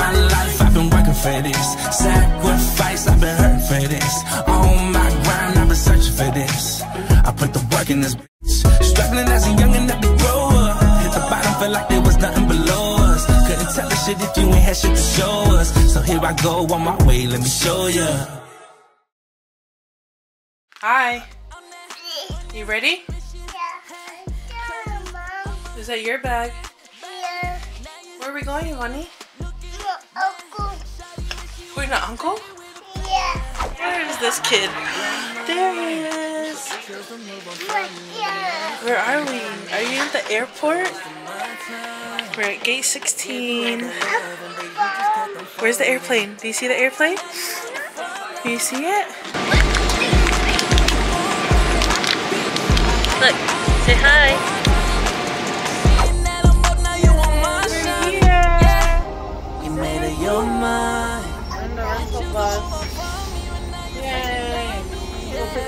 my life I've been working for this. Sacrifice, I've been hurting for this. On my grind, I've been searching for this. I put the work in this bitch. Struggling as a youngin' at the grow up. Hit the bottom, felt like there was nothing below us. Couldn't tell us shit if you ain't had shit to show us. So here I go on my way, let me show ya. Hi. You ready? Is that your bag? Yeah. Where are we going, honey? We're not uncle? Yeah. Where is this kid? There he is. Where are we? Are you at the airport? We're at gate 16. Where's the airplane? Do you see the airplane? Do you see it? Look, say hi.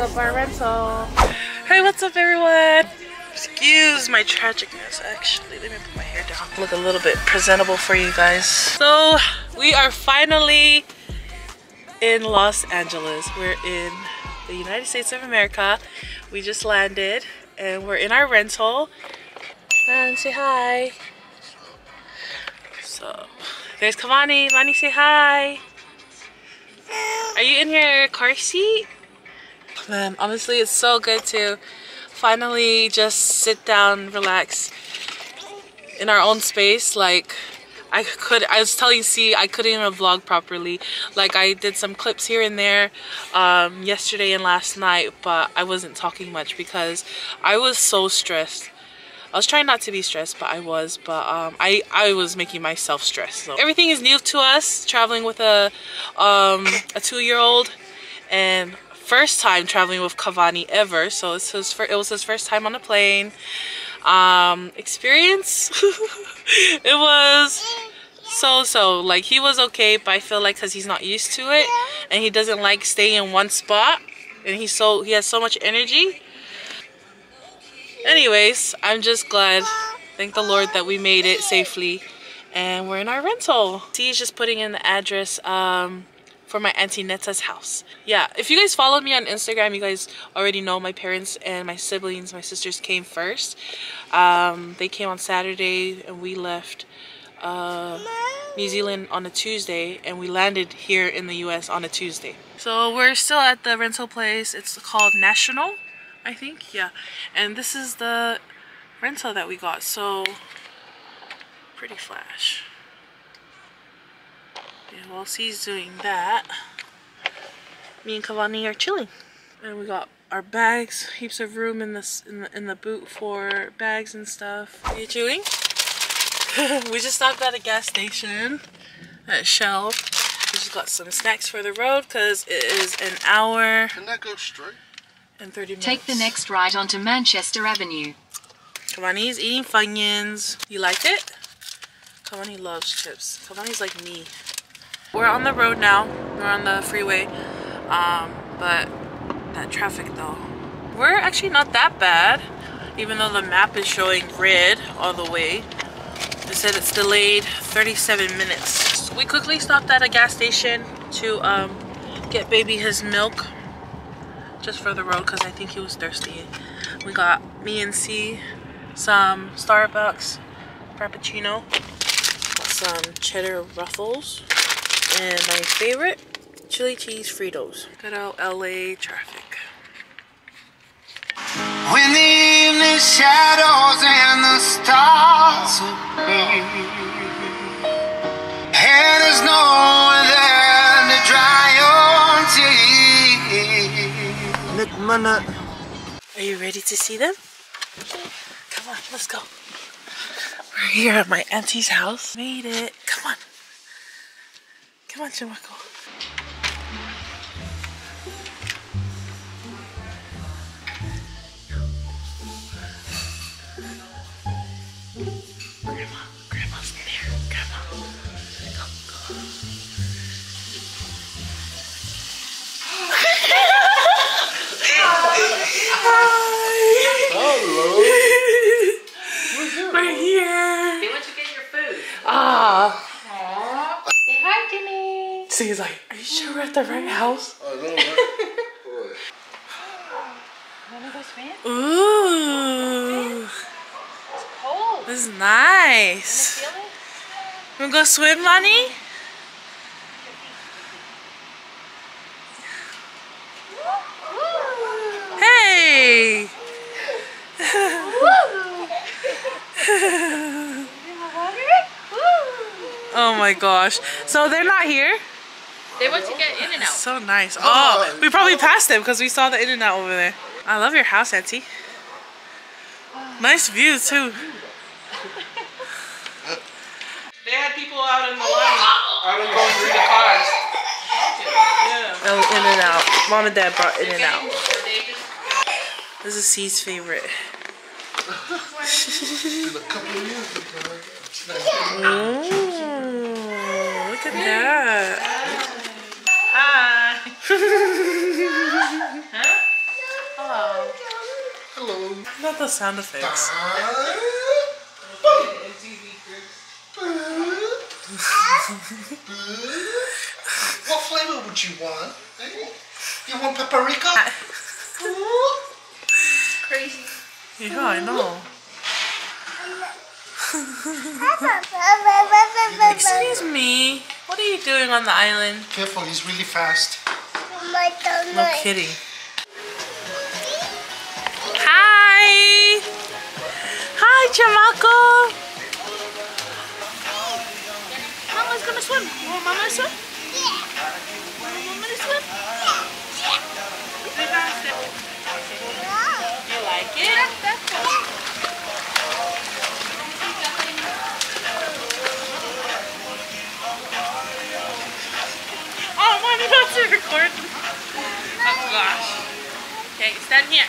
Up our rental. Hey, what's up, everyone? Excuse my tragicness, actually. Let me put my hair down. Look a little bit presentable for you guys. So, we are finally in Los Angeles. We're in the United States of America. We just landed and we're in our rental. And say hi. So, there's Kamani. Lani, say hi. Are you in your car seat? Man, honestly, it's so good to finally just sit down, relax in our own space. Like, I could, I was telling C, I couldn't even vlog properly. Like, I did some clips here and there um, yesterday and last night, but I wasn't talking much because I was so stressed. I was trying not to be stressed, but I was. But um, I I was making myself stressed. So everything is new to us. Traveling with a um, a two-year-old, and first time traveling with Cavani ever. So it was his first time on a plane. Um, experience. it was so so like he was okay, but I feel like because he's not used to it and he doesn't like staying in one spot, and he's so he has so much energy anyways i'm just glad thank the lord that we made it safely and we're in our rental is just putting in the address um for my auntie Neta's house yeah if you guys followed me on instagram you guys already know my parents and my siblings my sisters came first um they came on saturday and we left uh New Zealand on a Tuesday and we landed here in the US on a Tuesday. So we're still at the rental place. It's called National, I think. Yeah. And this is the rental that we got. So pretty flash. Yeah, while C's doing that, me and Cavani are chilling. And we got our bags, heaps of room in this in the, in the boot for bags and stuff. Are you chewing? we just stopped at a gas station at Shell. We just got some snacks for the road because it is an hour Can that go straight? and 30 minutes. Take the next right onto Manchester Avenue. Kavani's eating Funyuns. You like it? Kavani loves chips. Kavani's like me. We're on the road now. We're on the freeway. Um, but that traffic though. We're actually not that bad. Even though the map is showing red all the way. It said it's delayed 37 minutes. We quickly stopped at a gas station to um, get baby his milk just for the road because I think he was thirsty. We got me and C some Starbucks Frappuccino, some cheddar ruffles, and my favorite chili cheese Fritos. Good old LA traffic. When the evening shadows and the stars appear, and there's no one there to dry your tears. Are you ready to see them? Come on, let's go. We're here at my auntie's house. Made it. Come on. Come on, Chamaco. Grandma, grandma's in there. Grandma. Go, go. We're here. They went to get your food. Ah. So he's like, are you sure we're at the right house? Oh, no, no. Ooh. It's cold. This is nice. You wanna go swim, Lonnie? Hey! oh my gosh. So they're not here? They want to get in and out. So nice. Oh, we probably passed them because we saw the in and out over there. I love your house, Auntie. Nice view too. they had people out in the line. I don't going through the cars. Yeah. Oh, in and out. Mom and dad brought in and out. This is C's favorite. In a couple of years ago. Uh, Ooh, look at that. Hi. Hello. Hello. Not the sound effects. what flavor would you want? eh? You want paprika? Crazy. Yeah, I know. Excuse me. What are you doing on the island? Careful, he's really fast. No kidding. Hi. Hi, Chamaco. Mama's gonna swim. You want Mama to swim? Want Mama to swim? Yeah. Yeah. You like it? Oh gosh. Okay, stand here.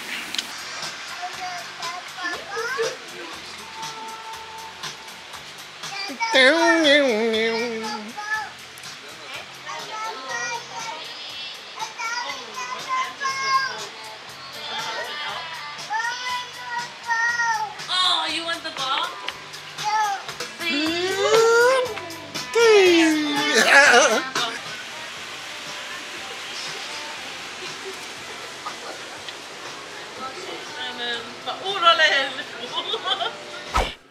Oh,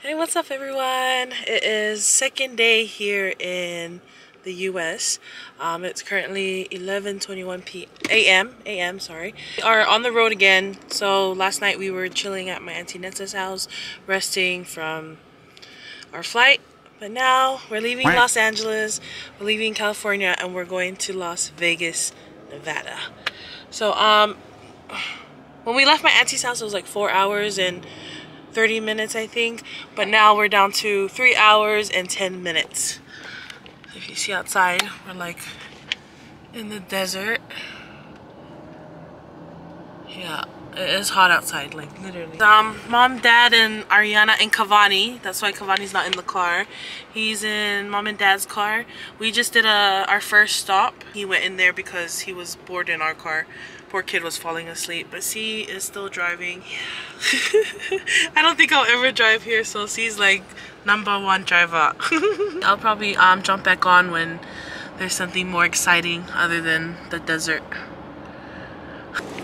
Hey, what's up, everyone? It is second day here in the U.S. Um, it's currently 11:21 p. a.m. a.m. Sorry, we are on the road again. So last night we were chilling at my auntie Netza's house, resting from our flight. But now we're leaving Los Angeles, we're leaving California, and we're going to Las Vegas, Nevada. So um, when we left my auntie's house, it was like four hours and 30 minutes, I think. But now we're down to three hours and 10 minutes. If you see outside, we're like in the desert. Yeah, it is hot outside, like literally. Um, mom, dad, and Ariana and Cavani. That's why Cavani's not in the car. He's in mom and dad's car. We just did a our first stop. He went in there because he was bored in our car. Poor kid was falling asleep, but C is still driving. I don't think I'll ever drive here, so C's like number one driver. I'll probably um jump back on when there's something more exciting other than the desert.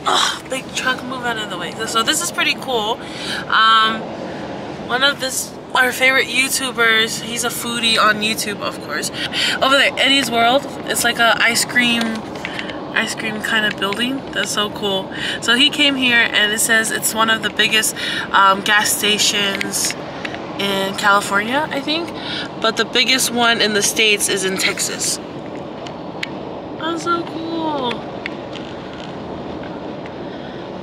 Oh, big truck, move out of the way. So this is pretty cool. Um, one of this our favorite YouTubers. He's a foodie on YouTube, of course. Over there, Eddie's World. It's like a ice cream, ice cream kind of building. That's so cool. So he came here, and it says it's one of the biggest um, gas stations in California, I think. But the biggest one in the states is in Texas. That's so cool.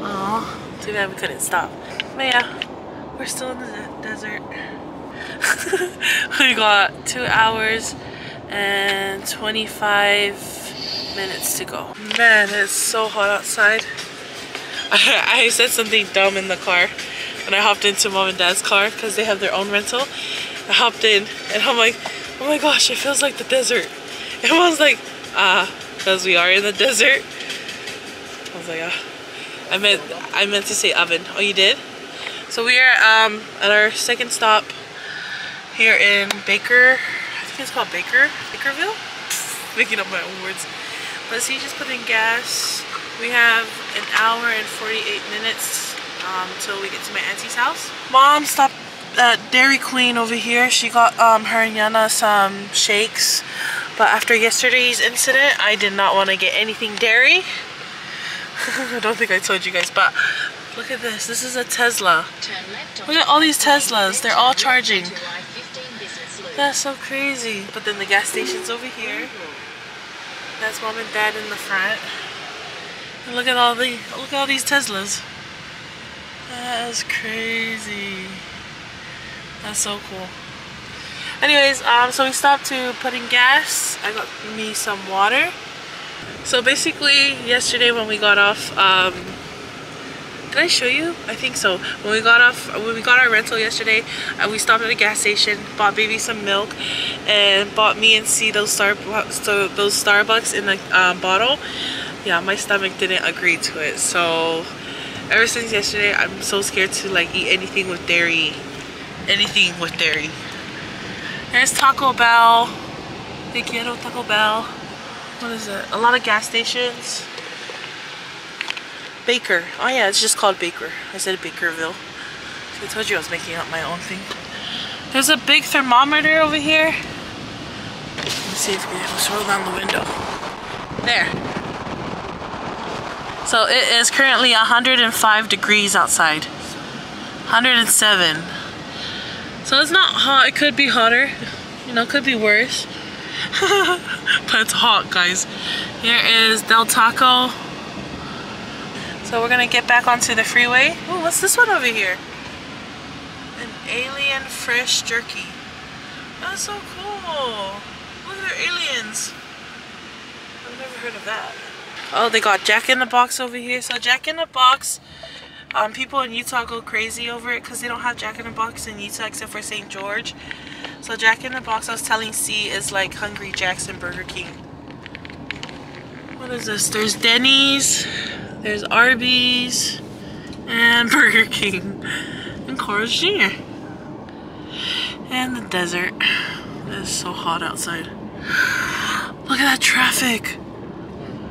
Oh, too bad we couldn't stop. But yeah, we're still in the desert. we got two hours and 25 minutes to go. Man, it's so hot outside. I said something dumb in the car when I hopped into mom and dad's car because they have their own rental. I hopped in and I'm like, oh my gosh, it feels like the desert. And mom's like, ah, because we are in the desert. I was like, ah. I meant I meant to say oven. Oh, you did? So we are um, at our second stop here in Baker. I think it's called Baker, Bakerville. making up my own words. But see, just put in gas. We have an hour and 48 minutes um, till we get to my auntie's house. Mom stopped at Dairy Queen over here. She got um, her and Yana some shakes. But after yesterday's incident, I did not want to get anything dairy. I don't think I told you guys, but look at this. This is a Tesla. Look at all these Teslas. They're all charging. That's so crazy. But then the gas station's over here. That's mom and dad in the front. And look at all the look at all these Teslas. That is crazy. That's so cool. Anyways, um, so we stopped to put in gas. I got me some water. So basically, yesterday when we got off, um, did I show you? I think so. When we got off, when we got our rental yesterday, uh, we stopped at a gas station, bought baby some milk, and bought me and C those Starbucks, so those Starbucks in a um, bottle. Yeah, my stomach didn't agree to it. So ever since yesterday, I'm so scared to like eat anything with dairy, anything with dairy. There's Taco Bell. Te quiero Taco Bell. What is it? A lot of gas stations. Baker. Oh yeah, it's just called Baker. I said Bakerville. I told you I was making up my own thing. There's a big thermometer over here. Let's see if we can scroll down the window. There. So it is currently 105 degrees outside. 107. So it's not hot. It could be hotter. You know, could be worse. but it's hot, guys. Here is Del Taco. So we're gonna get back onto the freeway. Oh, what's this one over here? An alien fresh jerky. That's so cool. Look their aliens. I've never heard of that. Oh, they got Jack in the Box over here. So Jack in the Box, um, people in Utah go crazy over it because they don't have Jack in the Box in Utah except for St. George. So Jack in the Box, I was telling C, is like Hungry Jack's and Burger King. What is this? There's Denny's, there's Arby's, and Burger King, and Carl's Jr. And the desert. It is so hot outside. Look at that traffic.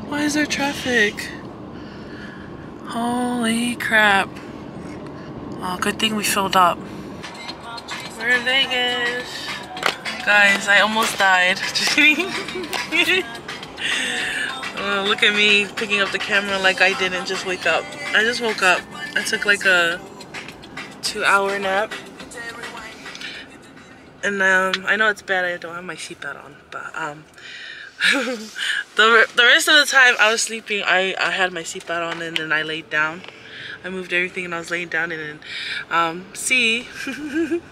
Why is there traffic? Holy crap. Oh, good thing we filled up. We're in Vegas. Guys, I almost died. Oh, look at me picking up the camera like I didn't just wake up. I just woke up. I took like a two hour nap. And um, I know it's bad I don't have my seatbelt on, but um, the, the rest of the time I was sleeping, I, I had my seatbelt on and then I laid down. I moved everything and I was laying down and then um, see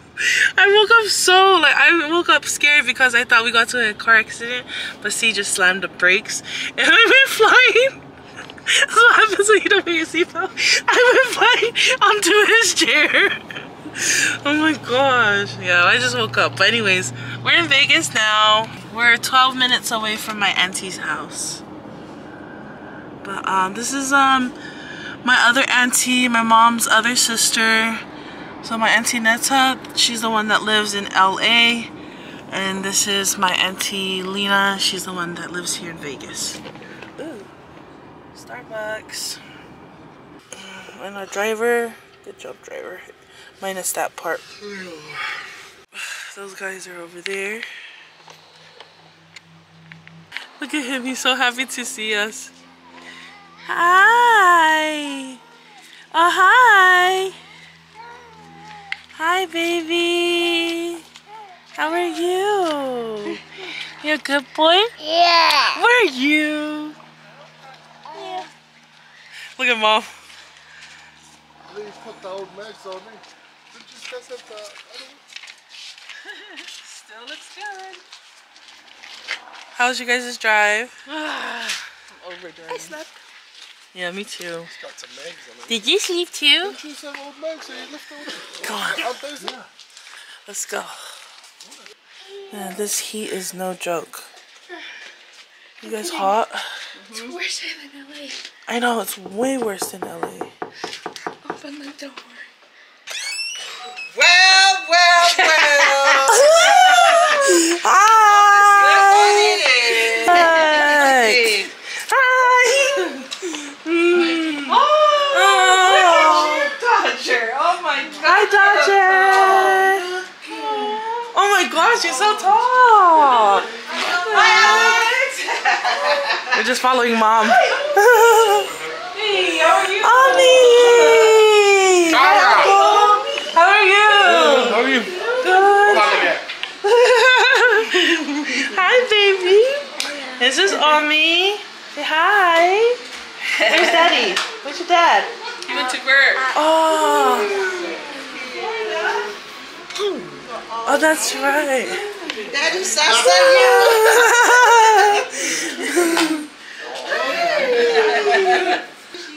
I woke up so like I woke up scared because I thought we got to a car accident but C just slammed the brakes and I went flying. That's what happens when you don't wear your seatbelt. I went flying onto his chair. Oh my gosh. Yeah I just woke up. But anyways we're in Vegas now. We're 12 minutes away from my auntie's house. But um this is um my other auntie my mom's other sister so my auntie Netta, she's the one that lives in LA. And this is my auntie Lena. She's the one that lives here in Vegas. Ooh, Starbucks. Mm, and our driver. Good job, driver. Minus that part. Those guys are over there. Look at him. He's so happy to see us. Hi. Oh, hi. Hi, baby. How are you? You a good boy? Yeah. Where are you? Yeah. Look at mom. Please put the old Max on me. Did you stress up the Still looks good. How was your guys' drive? I'm over driving. I slept. Yeah, me too. It's got some Mags on it. Did you sleep too? Did you say old Max so you lift over? Come on. Out there, yeah. Let's go. Man, this heat is no joke. You guys hot? It's mm-hmm. worse than LA. I know, it's way worse than LA. Open the door. Well, well, well. Hi! What it is. Hi, Dodger. Oh my gosh, you're so tall. We're just following mom. Hey, how are you? Mommy. Hi, Uncle. How are you? How are you? Good. hi, baby. This is Omi. Say hi. Where's Daddy? Where's your dad? He went to work. Oh. Oh, that's right. Daddy Sasa.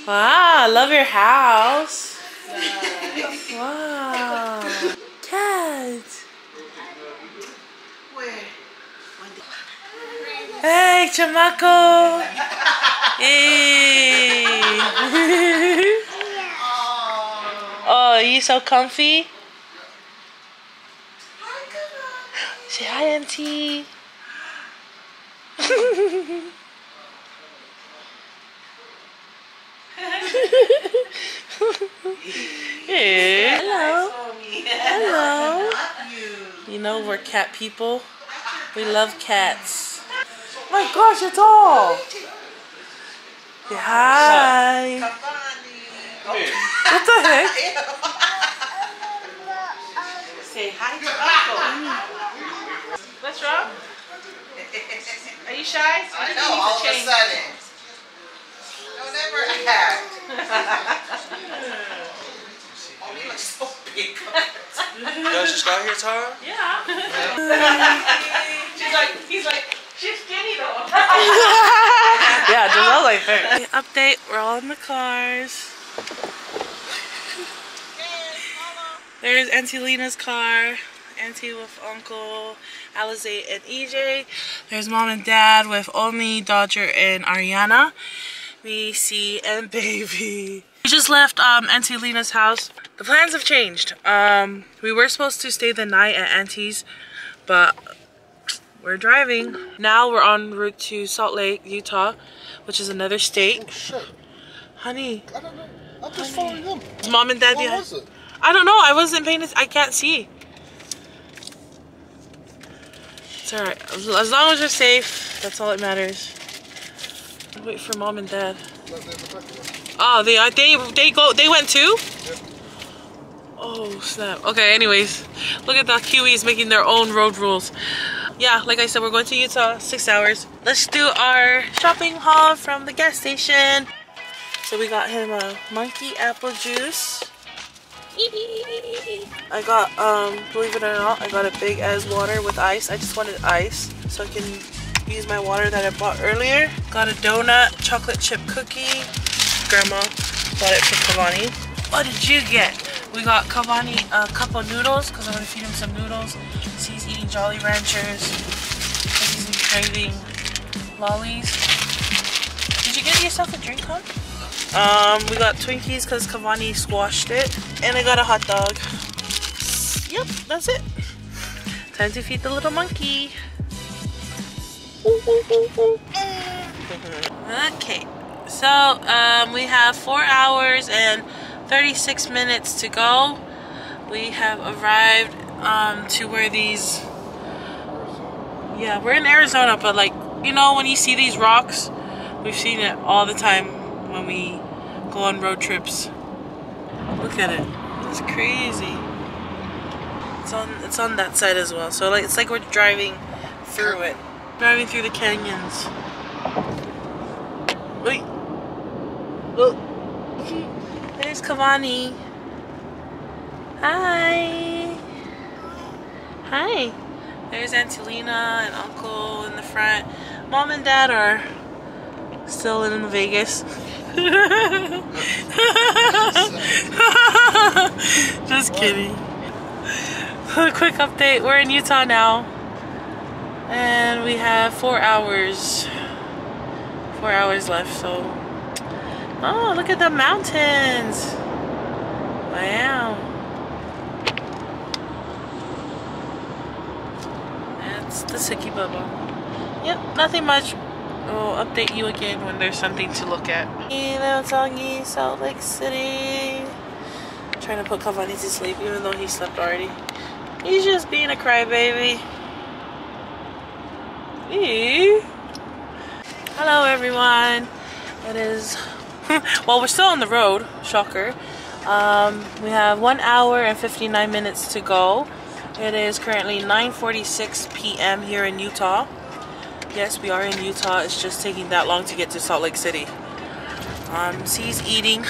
Wow, I love your house. Wow. Cat. Hey, chamaco. Hey. oh, you so comfy? Say hi, auntie. Hey. Hello. Hello. You know we're cat people. We love cats. Oh my gosh, it's all. Say hi. What the heck? Say hi to Uncle. What's wrong? Are you shy? I know, all of a sudden. Don't ever act. oh, you look so big. You guys just got here, Tara? Yeah. She's like, he's like, she's skinny though. Yeah, Giselle like her. Update, we're all in the cars. There's Auntie Lena's car. Auntie with Uncle, Alizé, and EJ. There's Mom and Dad with Omi, Dodger, and Ariana. Me, C, and Baby. We just left um, Auntie Lena's house. The plans have changed. Um, we were supposed to stay the night at Auntie's, but we're driving. Now we're on route to Salt Lake, Utah, which is another state. Shit. Honey, I don't know. I'm just following them. mom and dad What behind? was it? I don't know. I wasn't paying. I can't see. It's alright. As long as you're safe, that's all that matters. Wait for mom and dad. Oh, they are they they go they went too. Oh snap. Okay. Anyways, look at the Kiwis making their own road rules. Yeah, like I said, we're going to Utah. Six hours. Let's do our shopping haul from the gas station. So we got him a monkey apple juice. I got, um, believe it or not, I got a big as water with ice. I just wanted ice so I can use my water that I bought earlier. Got a donut, chocolate chip cookie. Grandma bought it for Kavani. What did you get? We got Kavani a cup of noodles because I'm going to feed him some noodles. So he's eating Jolly Ranchers. He's craving lollies. Did you get yourself a drink, huh? Um, we got Twinkies because Cavani squashed it. And I got a hot dog. Yep, that's it. Time to feed the little monkey. Okay, so um, we have four hours and 36 minutes to go. We have arrived um, to where these, yeah, we're in Arizona, but like, you know, when you see these rocks, we've seen it all the time when we go on road trips. Look at it, it's crazy. It's on, it's on that side as well. So like, it's like we're driving through it, driving through the canyons. Wait. Oh. There's Kavani. Hi. Hi. There's Auntie Lena and Uncle in the front. Mom and Dad are still in Vegas. Just kidding. A quick update. We're in Utah now. And we have four hours. Four hours left, so. Oh, look at the mountains. Wow. That's the Siki Bubba. Yep, nothing much. We'll update you again when there's something to look at. Hey, little Songy, Salt Lake City. Trying to put Cavani to sleep even though he slept already. He's just being a crybaby. Hello everyone. It is, well we're still on the road, shocker. Um, we have one hour and 59 minutes to go. It is currently 9.46 p.m. here in Utah. Yes, we are in Utah. It's just taking that long to get to Salt Lake City. Um, C's eating.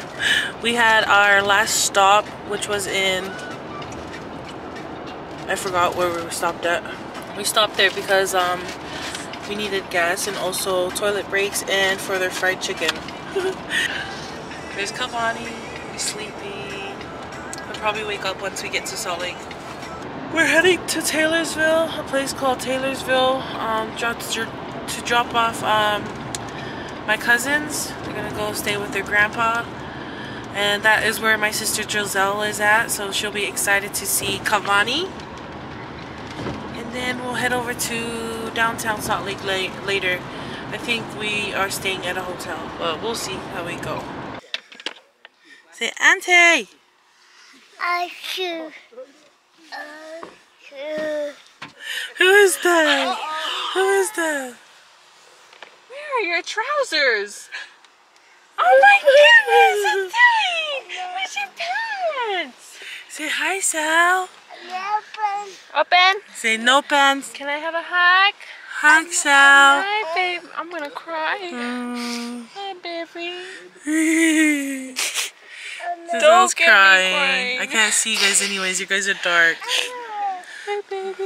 we had our last stop, which was in, I forgot where we stopped at. We stopped there because um, we needed gas and also toilet breaks and for their fried chicken. There's Cavani, he's sleepy. He'll probably wake up once we get to Salt Lake. We're heading to Taylorsville, a place called Taylorsville, um, to drop off um, my cousins. They're gonna go stay with their grandpa. And that is where my sister Giselle is at, so she'll be excited to see Cavani. And then we'll head over to downtown Salt Lake la later. I think we are staying at a hotel, but we'll see how we go. Say, Auntie! I. I shoot. Who is that? Who is that? Where are your trousers? Oh my goodness! Where's your pants? Say hi, Sal. Eleven. Open. Say no pants. Can I have a hug? Hug, Sal. Hi, babe. I'm gonna cry. Mm. Hi, baby. Sal's get crying. crying. I can't see you guys anyways. You guys are dark. Hi, baby.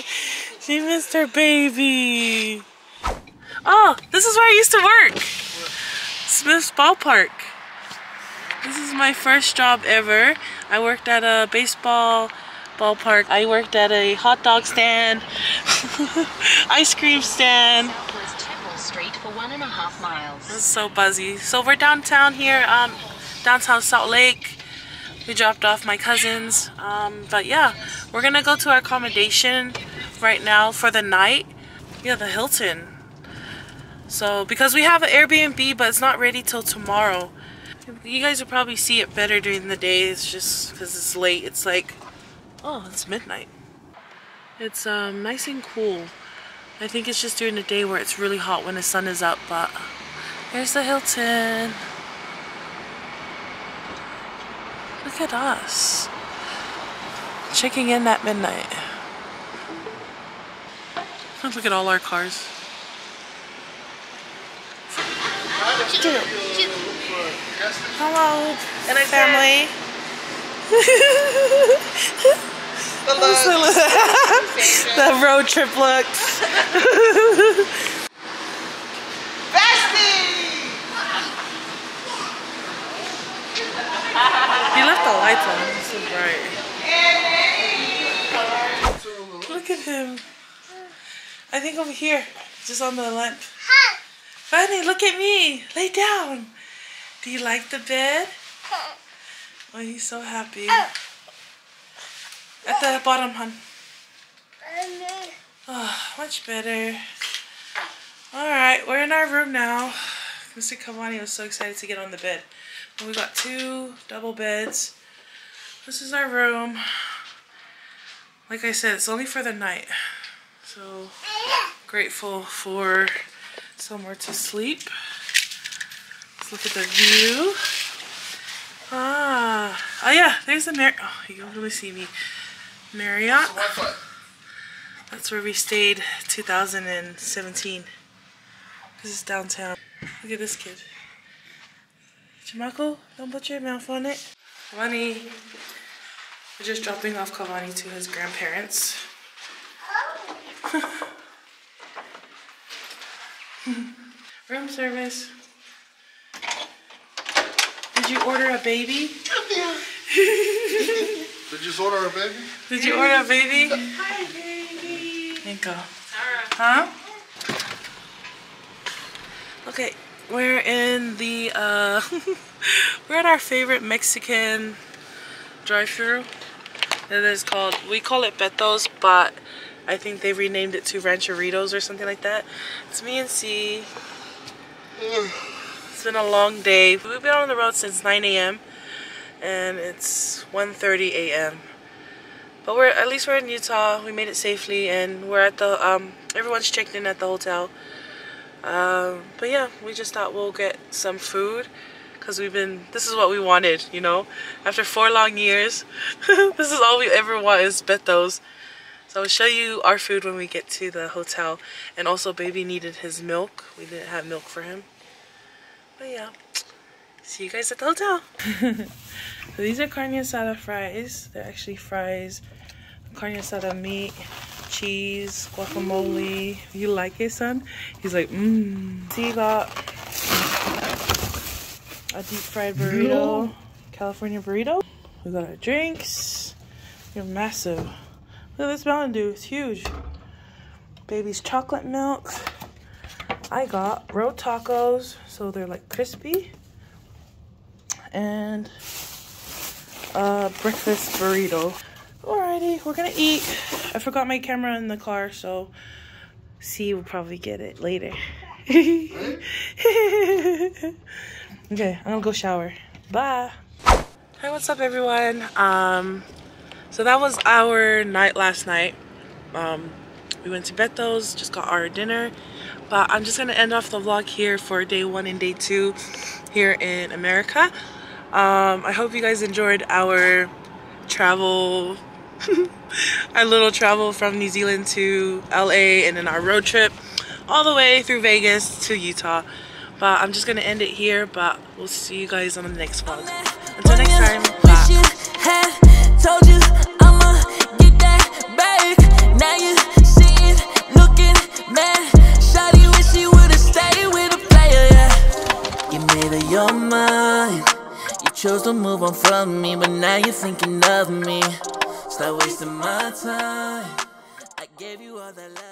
she missed her baby. Oh, this is where I used to work. Smith's Ballpark. This is my first job ever. I worked at a baseball ballpark. I worked at a hot dog stand, ice cream stand. Street for one and a half miles. It's so buzzy. So we're downtown here, um, downtown Salt Lake. We dropped off my cousins. Um, but yeah, we're gonna go to our accommodation right now for the night. Yeah, the Hilton. So because we have an Airbnb, but it's not ready till tomorrow. You guys will probably see it better during the day. It's just because it's late. It's like, oh, it's midnight. It's um, nice and cool. I think it's just during the day where it's really hot when the sun is up, but there's the Hilton. Look at us. Checking in at midnight. Look at all our cars. Hello, and I family. the road trip looks. He left the lights on. It's so bright. Look at him. I think over here, just on the lamp. Fanny, look at me. Lay down. Do you like the bed? Oh, he's so happy. At the bottom, hon. Oh, much better. Alright, we're in our room now. Mr. Cavani was so excited to get on the bed. We got two double beds. This is our room. Like I said, it's only for the night. So grateful for somewhere to sleep. Let's look at the view. Ah, oh yeah, there's the Mar. Oh, you don't really see me. Marriott. That's where we stayed 2017. This is downtown. Look at this kid. Chamaco, don't put your mouth on it. Cavani. We're just dropping off Cavani to his grandparents. Room service. Did you order a baby? Did you order a baby? Did you order a baby? Hi, baby. There you go. Huh? Okay, we're in the, uh, we're at our favorite Mexican drive-through. It is called, we call it Beto's, but I think they renamed it to Rancheritos or something like that. It's me and C. It's been a long day. We've been on the road since 9 a.m. and it's 1:30 a.m. But we're at least we're in Utah. We made it safely, and we're at the um, everyone's checked in at the hotel. Um, but yeah, we just thought we'll get some food because we've been. This is what we wanted, you know. After four long years, this is all we ever want is Beto's. So I'll show you our food when we get to the hotel. And also, baby needed his milk. We didn't have milk for him. But yeah, see you guys at the hotel. so these are carne asada fries. They're actually fries, carne asada meat, cheese, guacamole. You like it, son? He's like, mmm. You got a deep fried burrito, California burrito. We got our drinks. You're massive. Look at this Mountain Dew. It's huge. Baby's chocolate milk. I got rolled tacos, so they're like crispy. And a breakfast burrito. Alrighty, we're gonna eat. I forgot my camera in the car, so see, we'll probably get it later. okay, I'm gonna go shower. Bye. Hi, what's up, everyone? Um, so that was our night last night. Um, we went to Beto's, just got our dinner. But I'm just gonna end off the vlog here for day one and day two here in America. Um, I hope you guys enjoyed our travel, our little travel from New Zealand to LA and then our road trip all the way through Vegas to Utah. But I'm just gonna end it here, but we'll see you guys on the next vlog. Until next time, bye. Shawty wish she would've stayed with a player, yeah. You made her your mind. You chose to move on from me, but now you're thinking of me. Stop wasting my time. I gave you all that love.